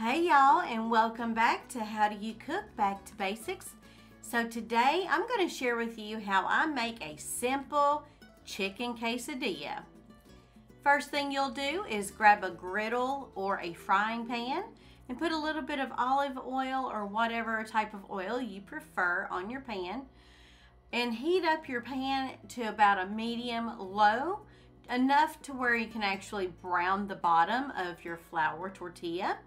Hey y'all and welcome back to How Do You Cook Back to Basics. So today I'm going to share with you how I make a simple chicken quesadilla. First thing you'll do is grab a griddle or a frying pan and put a little bit of olive oil or whatever type of oil you prefer on your pan and heat up your pan to about a medium low enough to where you can actually brown the bottom of your flour tortilla.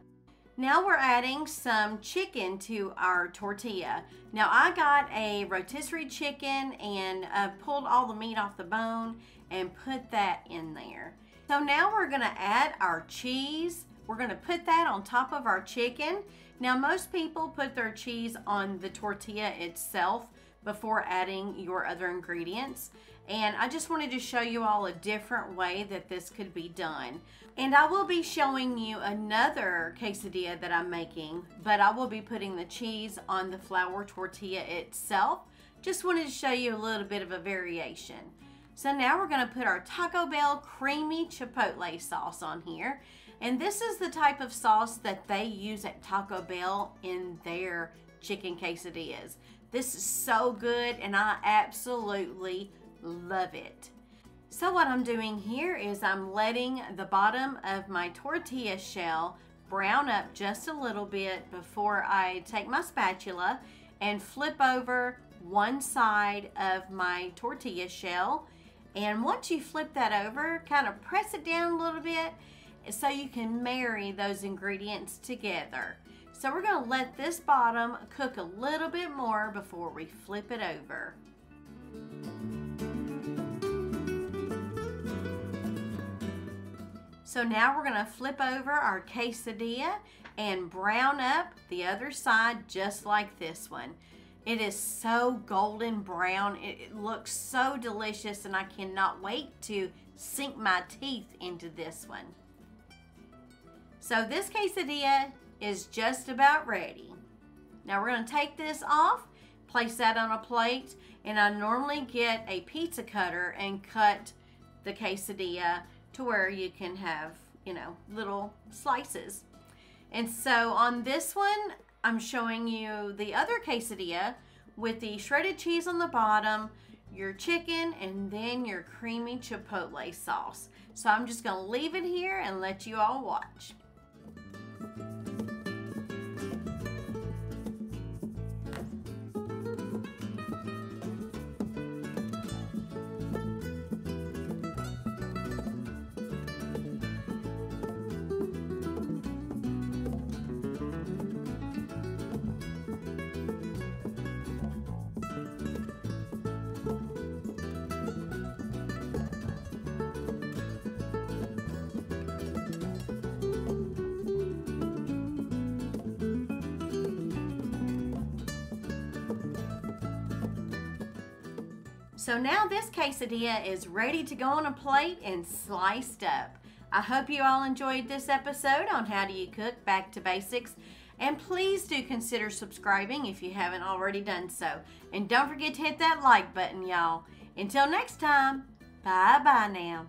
Now we're adding some chicken to our tortilla. Now I got a rotisserie chicken and uh, pulled all the meat off the bone and put that in there. So now we're gonna add our cheese. We're gonna put that on top of our chicken. Now most people put their cheese on the tortilla itself before adding your other ingredients. And I just wanted to show you all a different way that this could be done. And I will be showing you another quesadilla that I'm making, but I will be putting the cheese on the flour tortilla itself. Just wanted to show you a little bit of a variation. So now we're gonna put our Taco Bell creamy chipotle sauce on here. And this is the type of sauce that they use at Taco Bell in their chicken quesadillas. This is so good and I absolutely love it. So what I'm doing here is I'm letting the bottom of my tortilla shell brown up just a little bit before I take my spatula and flip over one side of my tortilla shell. And once you flip that over, kind of press it down a little bit so you can marry those ingredients together. So we're gonna let this bottom cook a little bit more before we flip it over. So now we're gonna flip over our quesadilla and brown up the other side just like this one. It is so golden brown. It, looks so delicious and I cannot wait to sink my teeth into this one. So this quesadilla is just about ready. Now we're going to take this off, place that on a plate, and I normally get a pizza cutter and cut the quesadilla to where you can have, you know, little slices. And so on this one, I'm showing you the other quesadilla with the shredded cheese on the bottom, your chicken, and then your creamy chipotle sauce. So I'm just going to leave it here and let you all watch. So now this quesadilla is ready to go on a plate and sliced up. I hope you all enjoyed this episode on How Do You Cook Back to Basics. And please do consider subscribing if you haven't already done so. And don't forget to hit that like button, y'all. Until next time, bye-bye now.